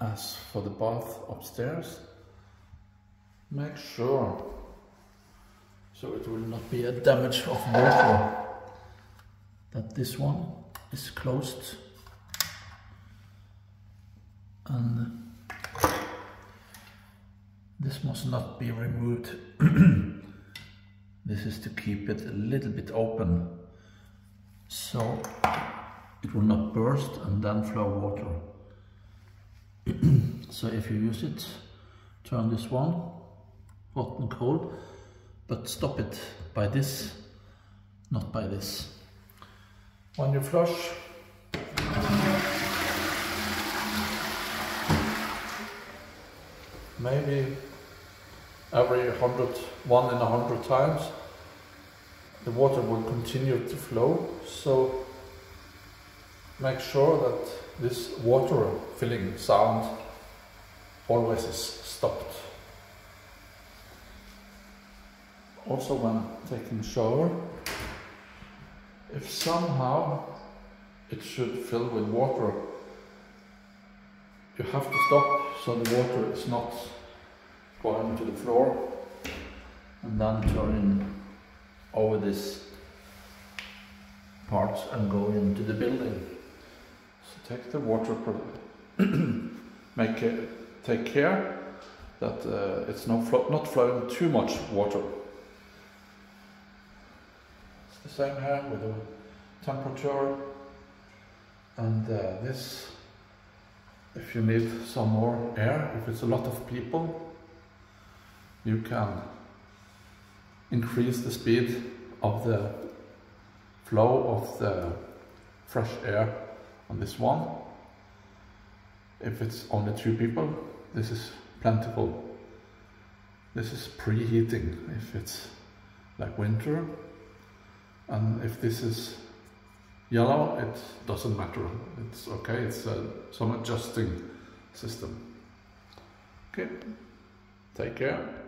As for the bath upstairs, make sure. So it will not be a damage of water that this one is closed. And this must not be removed. This is to keep it a little bit open. So it will not burst and then flow water so if you use it turn this one hot and cold but stop it by this, not by this. When you flush, maybe every hundred, one in a hundred times, the water will continue to flow. So make sure that this water filling sound always is stopped. also when taking shower, if somehow it should fill with water, you have to stop so the water is not going to the floor and then turning over this part and go into the building. Take the water, make it, take care that uh, it's not, flo not flowing too much water. It's the same here with the temperature. And uh, this if you need some more air if it's a lot of people you can increase the speed of the flow of the fresh air on this one if it's only two people this is plentiful this is preheating if it's like winter and if this is yellow, it doesn't matter. It's okay, it's uh, some adjusting system. Okay, take care.